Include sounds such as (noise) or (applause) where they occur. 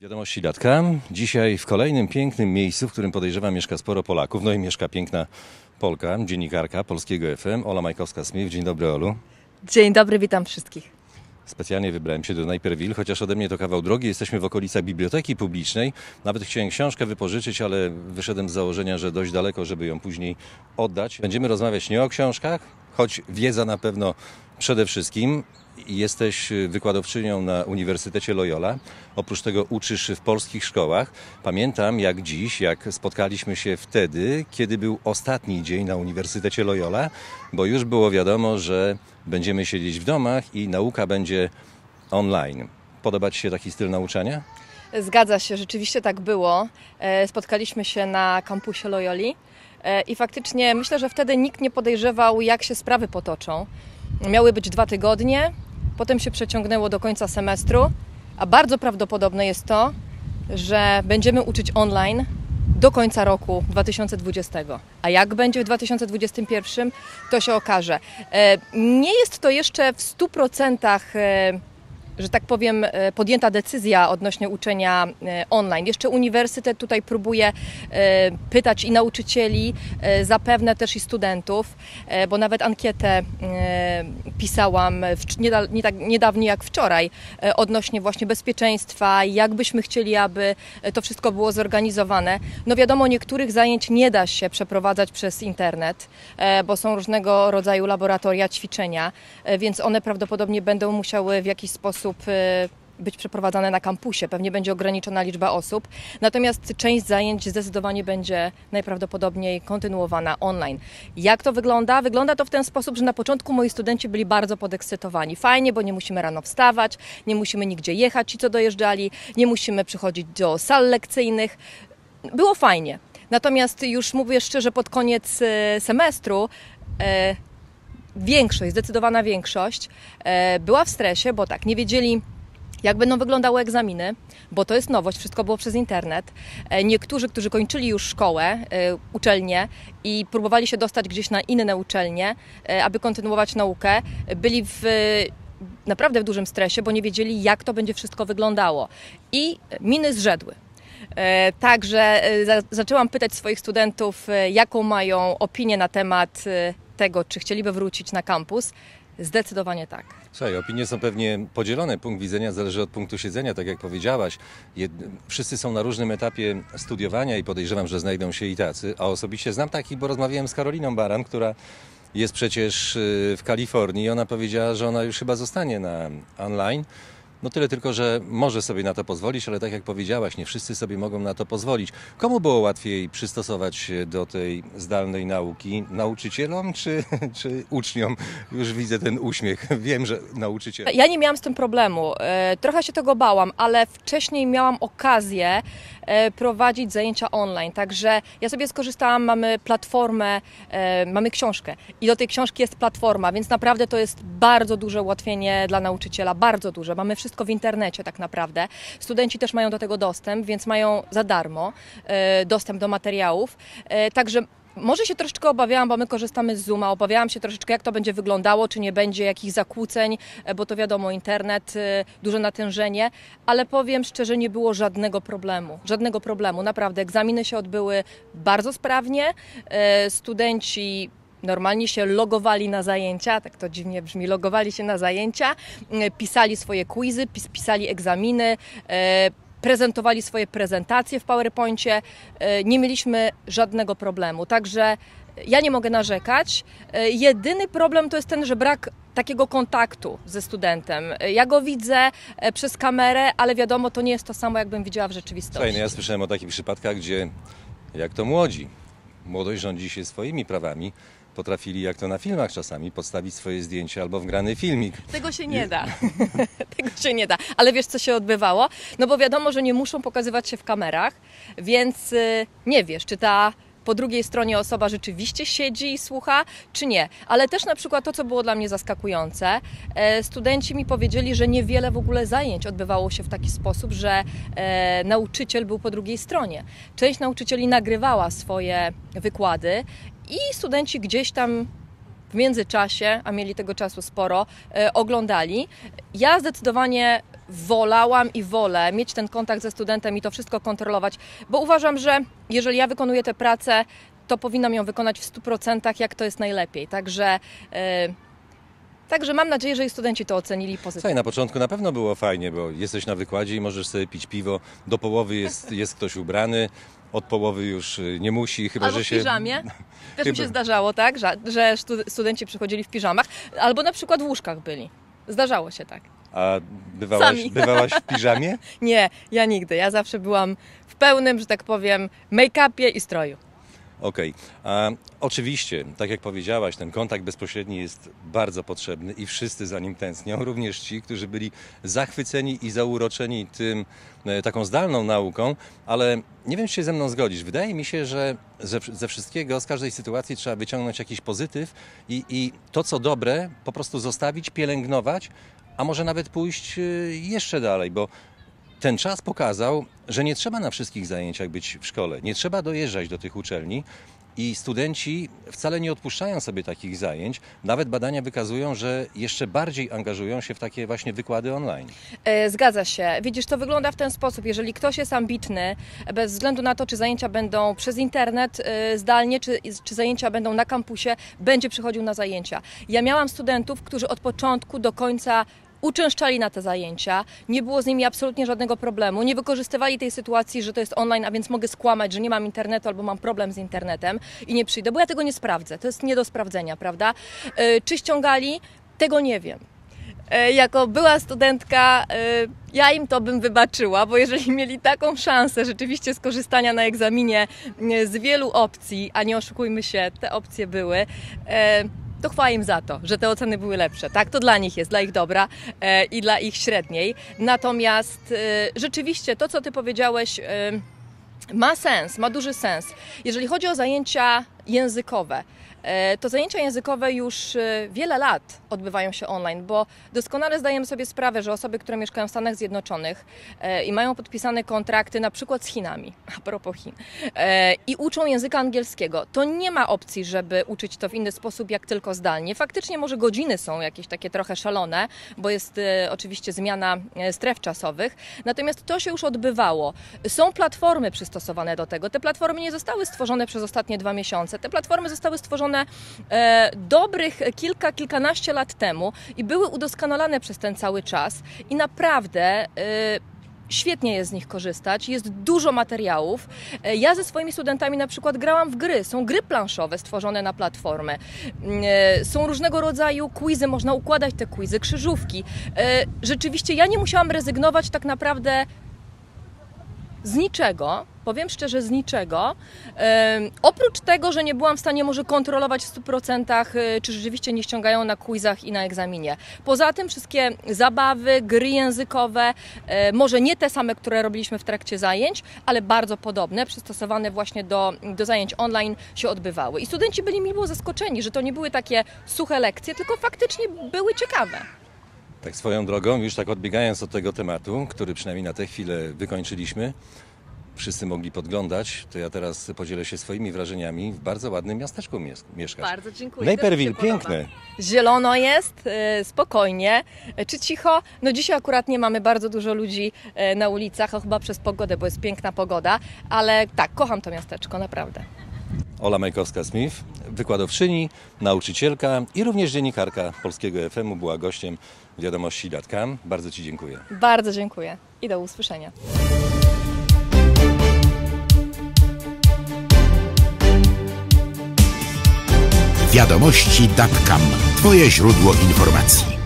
Wiadomości Latka. Dzisiaj w kolejnym pięknym miejscu, w którym podejrzewam mieszka sporo Polaków. No i mieszka piękna Polka, dziennikarka Polskiego FM, Ola Majkowska-Smith. Dzień dobry, Olu. Dzień dobry, witam wszystkich. Specjalnie wybrałem się do Najperwil, chociaż ode mnie to kawał drogi. Jesteśmy w okolicach biblioteki publicznej. Nawet chciałem książkę wypożyczyć, ale wyszedłem z założenia, że dość daleko, żeby ją później oddać. Będziemy rozmawiać nie o książkach, choć wiedza na pewno przede wszystkim. Jesteś wykładowczynią na Uniwersytecie Loyola. Oprócz tego uczysz w polskich szkołach. Pamiętam jak dziś, jak spotkaliśmy się wtedy, kiedy był ostatni dzień na Uniwersytecie Loyola, bo już było wiadomo, że będziemy siedzieć w domach i nauka będzie online. Podoba Ci się taki styl nauczania? Zgadza się, rzeczywiście tak było. E, Spotkaliśmy się na kampusie Loyoli e, i faktycznie myślę, że wtedy nikt nie podejrzewał, jak się sprawy potoczą. Miały być dwa tygodnie, potem się przeciągnęło do końca semestru, a bardzo prawdopodobne jest to, że będziemy uczyć online do końca roku 2020. A jak będzie w 2021, to się okaże. E, Nie jest to jeszcze w 100% e, że tak powiem, e, podjęta decyzja odnośnie uczenia e, online. Jeszcze uniwersytet tutaj próbuje e, pytać i nauczycieli, zapewne też i studentów, bo nawet ankietę pisałam nie, tak niedawno jak wczoraj odnośnie właśnie bezpieczeństwa, jak byśmy chcieli, aby to wszystko było zorganizowane. No wiadomo, niektórych zajęć nie da się przeprowadzać przez internet, bo są różnego rodzaju laboratoria, ćwiczenia, więc one prawdopodobnie będą musiały w jakiś sposób e, być przeprowadzane na kampusie. Pewnie będzie ograniczona liczba osób. Natomiast część zajęć zdecydowanie będzie najprawdopodobniej kontynuowana online. Jak to wygląda? Wygląda to w ten sposób, że na początku moi studenci byli bardzo podekscytowani. Fajnie, bo nie musimy rano wstawać, nie musimy nigdzie jechać, ci co dojeżdżali, nie musimy przychodzić do sal lekcyjnych. Było fajnie. Natomiast już mówię szczerze, pod koniec e, semestru e, większość, zdecydowana większość e, była w stresie, bo tak, nie wiedzieli, jak będą wyglądały egzaminy, bo to jest nowość, wszystko było przez internet. E, Niektórzy, którzy kończyli już szkołę, e, uczelnię i próbowali się dostać gdzieś na inne uczelnie, aby kontynuować naukę, byli w naprawdę w dużym stresie, bo nie wiedzieli, jak to będzie wszystko wyglądało. I miny zrzedły. Także za- zaczęłam pytać swoich studentów, jaką mają opinię na temat tego, czy chcieliby wrócić na kampus. Zdecydowanie tak. Słuchaj, opinie są pewnie podzielone. Punkt widzenia zależy od punktu siedzenia, tak jak powiedziałaś. Jed... Wszyscy są na różnym etapie studiowania i podejrzewam, że znajdą się i tacy. A osobiście znam takich, bo rozmawiałem z Karoliną Baran, która jest przecież y, w Kalifornii i ona powiedziała, że ona już chyba zostanie na online. No tyle tylko, że może sobie na to pozwolić, ale tak jak powiedziałaś, nie wszyscy sobie mogą na to pozwolić. Komu było łatwiej przystosować się do tej zdalnej nauki? Nauczycielom czy, (laughs) czy uczniom? Już widzę ten uśmiech. (laughs) Wiem, że nauczyciel. Ja nie miałam z tym problemu. E, Trochę się tego bałam, ale wcześniej miałam okazję prowadzić zajęcia online. Także ja sobie skorzystałam, mamy platformę, e, mamy książkę i do tej książki jest platforma, więc naprawdę to jest bardzo duże ułatwienie dla nauczyciela, bardzo duże. Mamy wszystko w internecie tak naprawdę. Studenci też mają do tego dostęp, więc mają za darmo e, dostęp do materiałów. E, Także może się troszeczkę obawiałam, bo my korzystamy z Zooma. Obawiałam się troszeczkę, jak to będzie wyglądało, czy nie będzie jakichś zakłóceń, e, bo to wiadomo, internet, e, duże natężenie, ale powiem szczerze, nie było żadnego problemu. Żadnego problemu, naprawdę. Egzaminy się odbyły bardzo sprawnie. E, Studenci normalnie się logowali na zajęcia, tak to dziwnie brzmi, logowali się na zajęcia, pisali swoje quizy, pis- pisali egzaminy, prezentowali swoje prezentacje w PowerPoincie. E, Nie mieliśmy żadnego problemu, także ja nie mogę narzekać. E, Jedyny problem to jest ten, że brak takiego kontaktu ze studentem. E, Ja go widzę przez kamerę, ale wiadomo, to nie jest to samo, jakbym widziała w rzeczywistości. No ja słyszałem o takich przypadkach, gdzie jak to młodzi, młodość rządzi się swoimi prawami, potrafili, jak to na filmach czasami, podstawić swoje zdjęcie albo wgrany filmik. Tego się nie da. (laughs) (laughs) Tego się nie da. Ale wiesz, co się odbywało? No bo wiadomo, że nie muszą pokazywać się w kamerach, więc y, nie wiesz, czy ta po drugiej stronie osoba rzeczywiście siedzi i słucha, czy nie. Ale też na przykład to, co było dla mnie zaskakujące, e, studenci mi powiedzieli, że niewiele w ogóle zajęć odbywało się w taki sposób, że e, nauczyciel był po drugiej stronie. Część nauczycieli nagrywała swoje wykłady i studenci gdzieś tam w międzyczasie, a mieli tego czasu sporo, e, oglądali. Ja zdecydowanie wolałam i wolę mieć ten kontakt ze studentem i to wszystko kontrolować, bo uważam, że jeżeli ja wykonuję tę pracę, to powinnam ją wykonać w 100% jak to jest najlepiej. Także, e, także mam nadzieję, że i studenci to ocenili pozytywnie. Słuchaj, na początku na pewno było fajnie, bo jesteś na wykładzie i możesz sobie pić piwo. Do połowy jest, (laughs) jest ktoś ubrany, od połowy już y, nie musi, chyba Albo że w się. piżamie. (laughs) Też mi Chyba- się zdarzało, tak, że, że stu- studenci przychodzili w piżamach, albo na przykład w łóżkach byli. Zdarzało się tak. A bywałaś, Sami. bywałaś w (laughs) piżamie? Nie, ja nigdy. Ja zawsze byłam w pełnym, że tak powiem, make-upie i stroju. Okej. A Oczywiście, tak jak powiedziałaś, ten kontakt bezpośredni jest bardzo potrzebny i wszyscy za nim tęsknią, (laughs) również ci, którzy byli zachwyceni i zauroczeni tym, e, taką zdalną nauką, ale nie wiem, czy się ze mną zgodzisz. Wydaje mi się, że ze, ze wszystkiego, z każdej sytuacji trzeba wyciągnąć jakiś pozytyw i, i to, co dobre, po prostu zostawić, pielęgnować, a może nawet pójść e, jeszcze dalej, bo ten czas pokazał, że nie trzeba na wszystkich zajęciach być w szkole, nie trzeba dojeżdżać do tych uczelni. I studenci wcale nie odpuszczają sobie takich zajęć. Nawet badania wykazują, że jeszcze bardziej angażują się w takie właśnie wykłady online. E, Zgadza się. Widzisz, to wygląda w ten sposób. Jeżeli ktoś jest ambitny, bez względu na to, czy zajęcia będą przez internet e, zdalnie, czy, czy zajęcia będą na kampusie, będzie przychodził na zajęcia. Ja miałam studentów, którzy od początku do końca uczęszczali na te zajęcia, nie było z nimi absolutnie żadnego problemu, nie wykorzystywali tej sytuacji, że to jest online, a więc mogę skłamać, że nie mam internetu albo mam problem z internetem i nie przyjdę, bo ja tego nie sprawdzę. To jest nie do sprawdzenia, prawda? E, Czy ściągali? Tego nie wiem. E, jako była studentka, e, ja im to bym wybaczyła, bo jeżeli (laughs) mieli taką szansę rzeczywiście skorzystania na egzaminie z wielu opcji, a nie oszukujmy się, te opcje były, to chwała im za to, że te oceny były lepsze. Tak, to dla nich jest, dla ich dobra e, i dla ich średniej. Natomiast e, rzeczywiście to, co ty powiedziałeś, e, ma sens, ma duży sens. Jeżeli chodzi o zajęcia językowe, e, to zajęcia językowe już e, wiele lat odbywają się online, bo doskonale zdajemy sobie sprawę, że osoby, które mieszkają w Stanach Zjednoczonych e, i mają podpisane kontrakty na przykład z Chinami, (laughs) a propos Chin, i uczą języka angielskiego, to nie ma opcji, żeby uczyć to w inny sposób, jak tylko zdalnie. Faktycznie może godziny są jakieś takie trochę szalone, bo jest oczywiście zmiana stref czasowych, natomiast to się już odbywało. Są platformy przystosowane do tego. Te platformy nie zostały stworzone przez ostatnie dwa miesiące. Te platformy zostały stworzone e, dobrych kilka, kilkanaście lat temu i były udoskonalane przez ten cały czas i naprawdę e, Świetnie jest z nich korzystać, jest dużo materiałów. E, Ja ze swoimi studentami na przykład grałam w gry. Są gry planszowe stworzone na platformę. Mm, e, Są różnego rodzaju quizy, można układać te quizy, krzyżówki. E, Rzeczywiście ja nie musiałam rezygnować tak naprawdę z niczego, powiem szczerze, z niczego. Oprócz tego, że nie byłam w stanie może kontrolować w 100%, y, czy rzeczywiście nie ściągają na quizach i na egzaminie. Poza tym wszystkie zabawy, gry językowe, e, może nie te same, które robiliśmy w trakcie zajęć, ale bardzo podobne, przystosowane właśnie do, do zajęć online się odbywały. I studenci byli miło zaskoczeni, że to nie były takie suche lekcje, tylko faktycznie były ciekawe. Tak swoją drogą, już tak odbiegając od tego tematu, który przynajmniej na tę chwilę wykończyliśmy, wszyscy mogli podglądać, to ja teraz podzielę się swoimi wrażeniami. W bardzo ładnym miasteczku mies- mieszkasz. Bardzo dziękuję. Naperville, piękne. Zielono jest, e, spokojnie. E, Czy cicho? No dzisiaj akurat nie mamy bardzo dużo ludzi e, na ulicach, a chyba przez pogodę, bo jest piękna pogoda, ale tak, kocham to miasteczko, naprawdę. Ola Majkowska-Smith, wykładowczyni, nauczycielka i również dziennikarka Polskiego FM-u, była gościem wiadomości.com. Bardzo Ci dziękuję. Bardzo dziękuję i do usłyszenia. Wiadomości.com. Twoje źródło informacji.